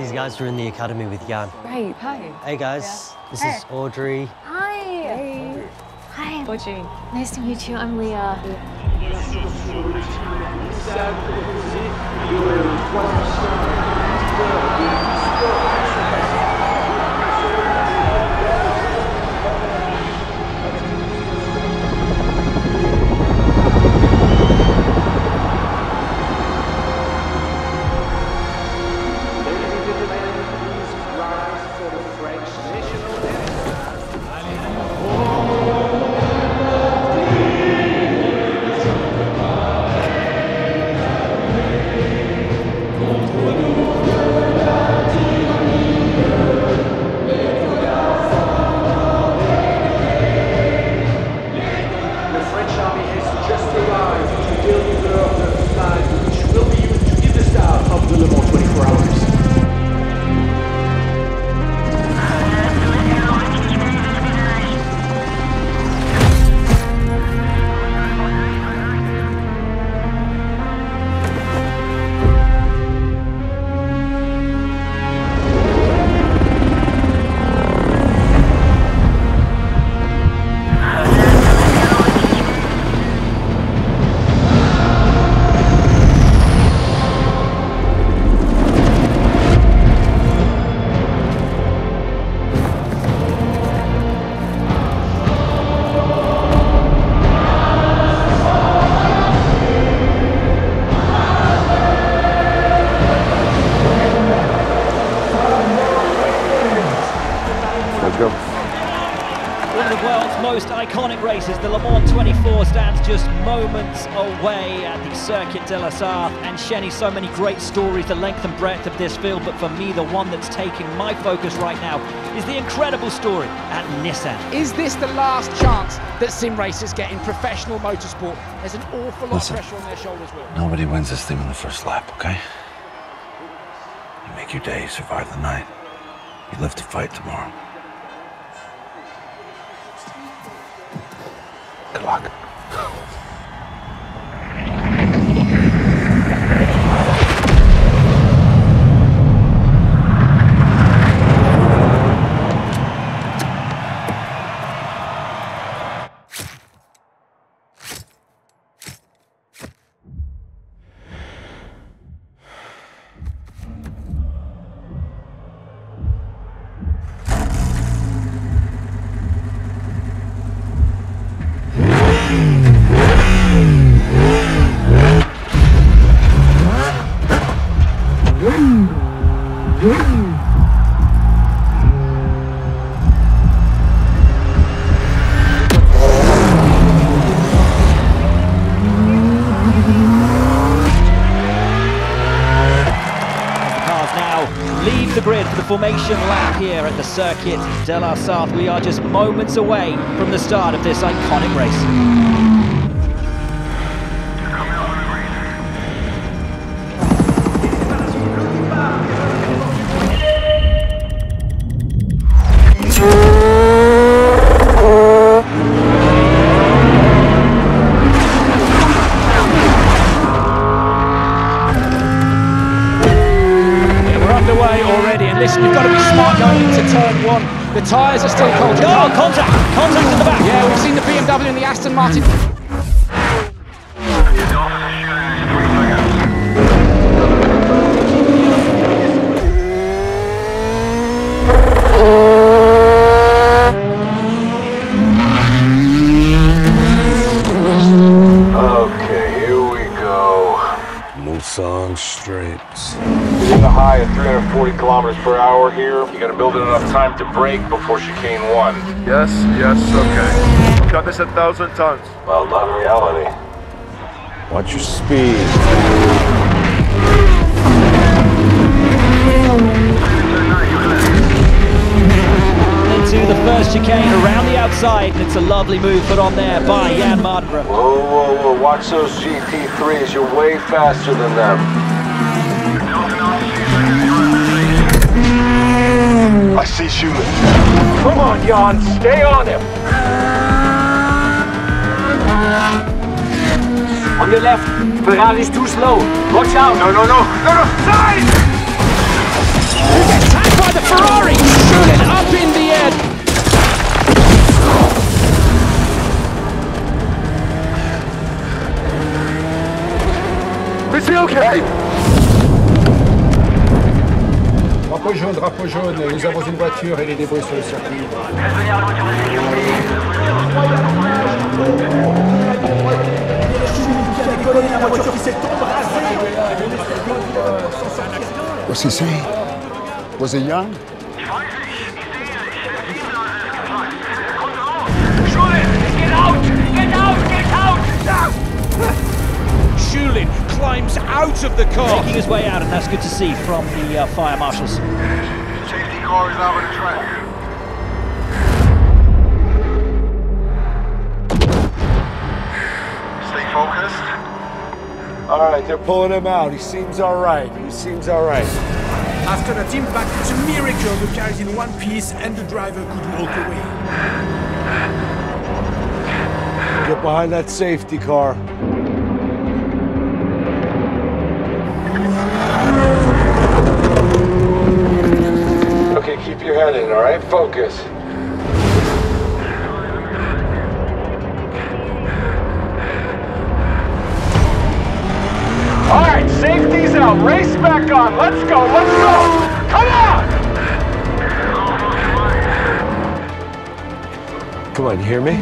These guys were in the academy with Jann. Right, hi. Hey guys, this is Audrey. Hi. Hey. Hi. Boji. Nice to meet you. I'm Leah. Most iconic races, the Le Mans 24, stands just moments away at the Circuit de la Sarthe. And Shenny, so many great stories, the length and breadth of this field, but for me, the one that's taking my focus right now is the incredible story at Nissan. Is this the last chance that sim racers get in professional motorsport? There's an awful lot Listen. of pressure on their shoulders, Will. Nobody wins this thing on the first lap, okay? You make your day, you survive the night. You live to fight tomorrow. Good now leave the grid for the formation lap here at the Circuit de la Sarthe. We are just moments away from the start of this iconic race. Tyres are still cold. You Oh, contact! Contact in the back! Yeah, we've seen the BMW and the Aston Martin. Okay, here we go. Mulsanne Straits. Hitting a high of 340 kilometers per hour here. You gotta build in enough time to brake before chicane one. Yes, yes, okay. Cut this a thousand tons. Well, not reality. Watch your speed. Into the first chicane around the outside, and it's a lovely move put on there by Jann Mardenborough. Whoa, whoa, whoa, watch those GT3s. You're way faster than them. See shooting. Come on, Jann, stay on him. On your left, Ferrari's too slow. Watch out. No, no, no, no, no, side! by the Ferrari. Drapeau jaune, nous avons une voiture et des débris sur le circuit. What's he saying? Was it young? Out of the car. Making his way out, and that's good to see from the uh, fire marshals. Safety car is over the track. Stay focused. All right, they're pulling him out. He seems all right. He seems all right. After that impact, it's a miracle the car is in one piece and the driver could walk away. Get behind that safety car. Keep your head in, all right? Focus. All right, safety's out. Race back on. Let's go. Let's go. Come on. Come on, you hear me?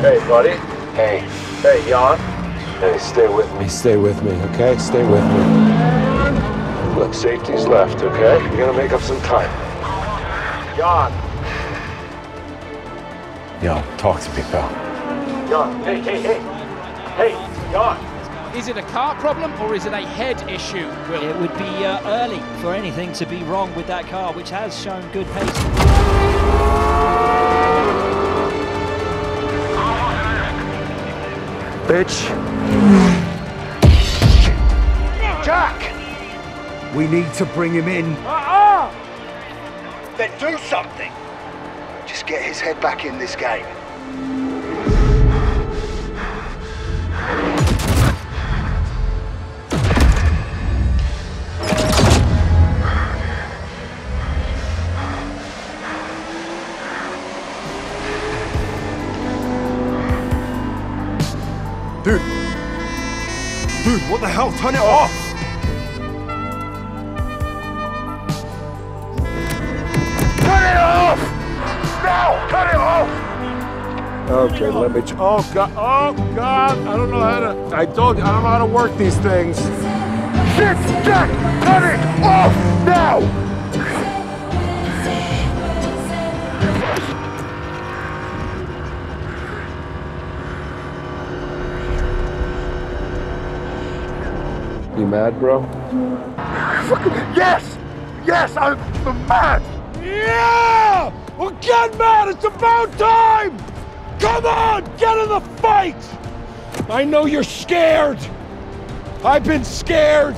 Hey, buddy. Hey. Hey, Jann. Hey, stay with me. Stay with me, okay? Stay with me. Look, safety's left, okay? You're gonna make up some time. Jann. Yo, talk to me, pal. Jann. Hey, hey, hey. Hey, Jann. Is it a car problem or is it a head issue, Will? It would be uh, early for anything to be wrong with that car, which has shown good pace. Bitch. Jack! We need to bring him in. Uh-uh. Then do something. Just get his head back in this game. Dude. Dude, what the hell? Turn it off! Cut it off! Okay, let me. Oh God! Oh God! I don't know how to. I told you I don't know how to work these things. Shit! Jack! Cut it off! Now! You mad, bro? Yes! Yes! I'm mad! Yeah! Well, get mad! It's about time! Come on, get in the fight! I know you're scared. I've been scared.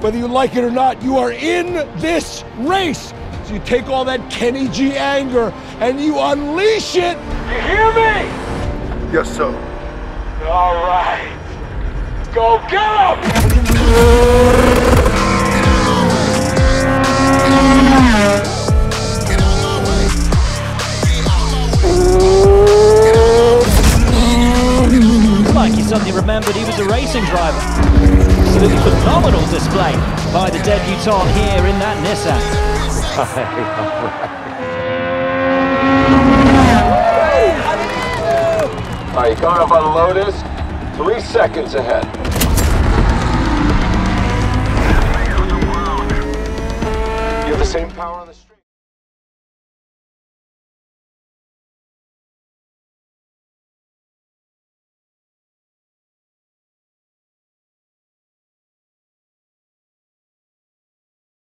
Whether you like it or not, you are in this race. So you take all that Kenny G anger and you unleash it. You hear me? Yes, sir. All right. Go get him! Like he suddenly remembered he was a racing driver. Absolutely phenomenal display by the debutant here in that Nissan. All right, coming up on Lotus? Three seconds ahead.